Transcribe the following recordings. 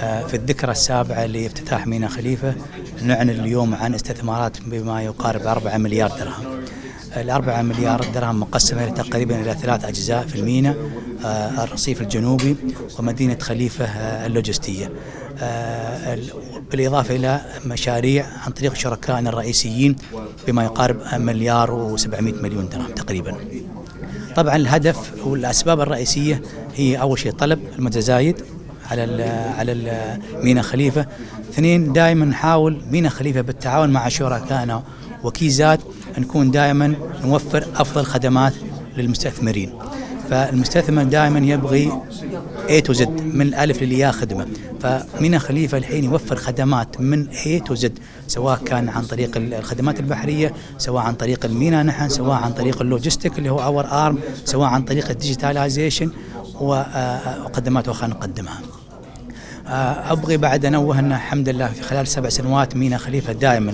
في الذكرى السابعة لافتتاح ميناء خليفة نعلن اليوم عن استثمارات بما يقارب 4 مليار درهم. الأربعة مليار درهم مقسمة تقريبا إلى ثلاث أجزاء في الميناء الرصيف الجنوبي ومدينة خليفة اللوجستية. بالإضافة إلى مشاريع عن طريق شركائنا الرئيسيين بما يقارب مليار و700 مليون درهم تقريبا. طبعا الهدف والأسباب الرئيسية هي أول شيء طلب المتزايد. على على مينا خليفة. اثنين دائما نحاول مينا خليفة بالتعاون مع شركائنا وكيزاد نكون دائما نوفر أفضل خدمات للمستثمرين. فالمستثمر دائما يبغي A to Z من الألف للياء خدمة. فمينا خليفة الحين يوفر خدمات من A to Z سواء كان عن طريق الخدمات البحرية سواء عن طريق المينا نحن سواء عن طريق ال logistic اللي هو our arm سواء عن طريق ال digitalization وخدمات أخرى نقدمها. أبغي بعد انوه أن الحمد لله في خلال سبع سنوات مينا خليفة دائما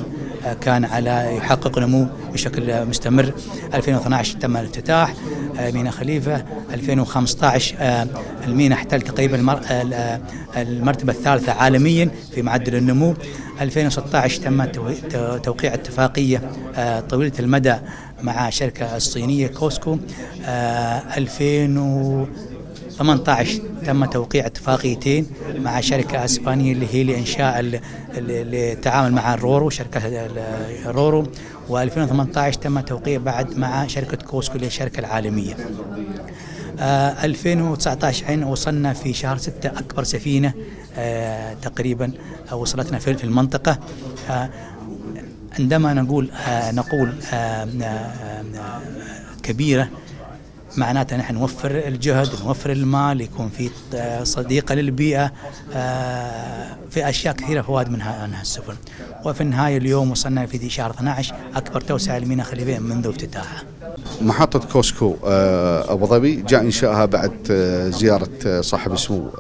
كان على يحقق نمو بشكل مستمر. 2012 تم الافتتاح مينا خليفة. 2015 المينا احتل تقريبا المرتبة الثالثة عالميا في معدل النمو. 2016 تم توقيع اتفاقية طويلة المدى مع شركة الصينية كوسكو. 2000 18 تم توقيع اتفاقيتين مع شركة إسبانية اللي هي لإنشاء التعامل مع ال RoRo شركة ال RoRo و2018 تم توقيع بعد مع شركة كوسكو اللي هي الشركة العالمية. آه 2019 حين وصلنا في شهر 6 أكبر سفينة آه تقريبا آه وصلتنا في المنطقة آه عندما نقول آه نقول آه آه كبيرة معناته نحن نوفر الجهد نوفر المال يكون في صديقة للبيئة في أشياء كثيرة فوائد منها عنها السفن. وفي النهاية اليوم وصلنا في شهر 12 أكبر توسعة لميناء خليفين منذ افتتاحها محطة كوسكو أبو ظبي جاء إنشائها بعد زيارة صاحب السمو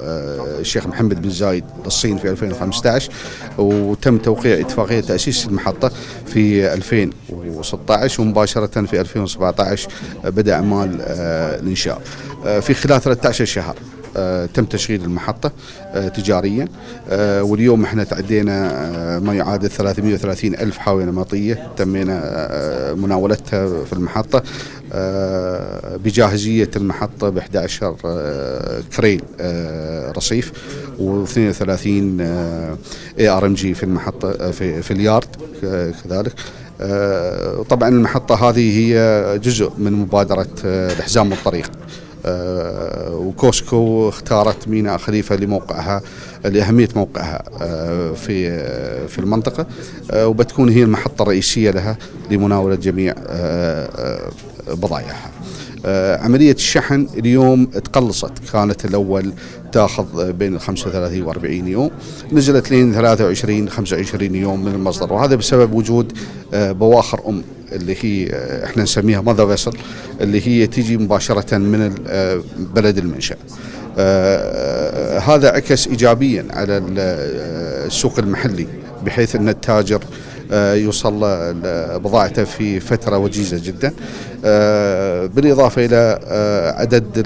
الشيخ محمد بن زايد للصين في 2015 وتم توقيع اتفاقية تأسيس المحطة في 2016 ومباشرة في 2017 بدأ أعمال الإنشاء. في خلال 13 شهر. تم تشغيل المحطة تجاريا. واليوم إحنا تعدينا ما يعادل 330 ألف حاوية نمطية تمينا مناولتها في المحطة. بجاهزية المحطة ب 11 crane رصيف و32 ARMG في المحطة في, في اليارد كذلك. طبعا المحطة هذه هي جزء من مبادرة الحزام الطريق آه وكوسكو اختارت ميناء خليفة لموقعها لأهمية موقعها آه في آه في المنطقة. وبتكون هي المحطة الرئيسية لها لمناولة جميع بضائعها عملية الشحن اليوم تقلصت. كانت الأول تأخذ بين 35 و 40 يوم نزلت لين 23 25 يوم من المصدر. وهذا بسبب وجود بواخر أم اللي هي إحنا نسميها ماذر فيسل اللي هي تيجي مباشرة من بلد المنشأ. آه هذا عكس ايجابيا على السوق المحلي بحيث أن التاجر آه يوصل بضاعته في فترة وجيزة جدا آه بالإضافة إلى عدد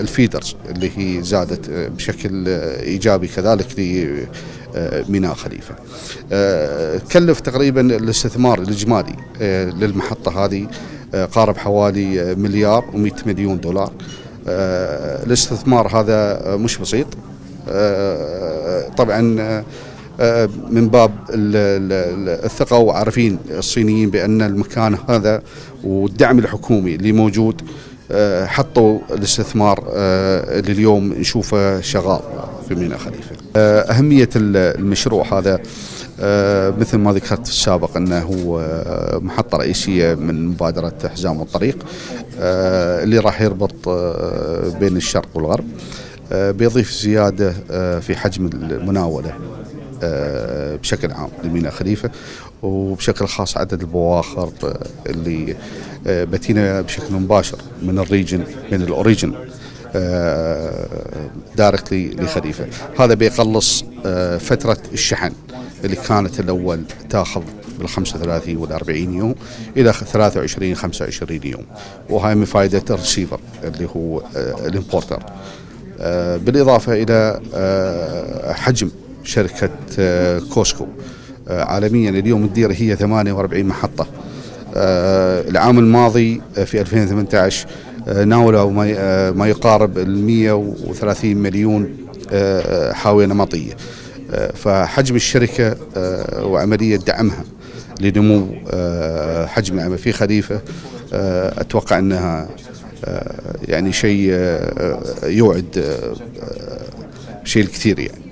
الفيدرز اللي هي زادت بشكل إيجابي كذلك ميناء خليفة. كلف تقريبا الاستثمار الإجمالي للمحطة هذه قارب حوالي مليار و100 مليون دولار. الاستثمار هذا مش بسيط. طبعا من باب الثقة وعارفين الصينيين بأن المكان هذا والدعم الحكومي اللي موجود حطوا الاستثمار اللي اليوم نشوفه شغال في ميناء خليفة. أهمية المشروع هذا مثل ما ذكرت في السابق أنه هو محطة رئيسية من مبادرة حزام الطريق اللي راح يربط بين الشرق والغرب بيضيف زيادة في حجم المناولة. بشكل عام لميناء خليفة وبشكل خاص عدد البواخر اللي بتينا بشكل مباشر من ال region من ال origin directly لخليفة. هذا بيقلص فترة الشحن اللي كانت الأول تأخذ بال 35 وال 40 يوم إلى 23 25 يوم. وهاي من فائدة الريسيفر اللي هو ال importer بالإضافة إلى حجم شركة كوسكو عالميا اليوم تدير هي 48 محطة. العام الماضي في 2018 ناولوا ما يقارب ال 130 مليون حاوية نمطية. فحجم الشركة وعملية دعمها لنمو حجم العمل في خليفة أتوقع أنها يعني شيء يوعد شيء الكثير يعني.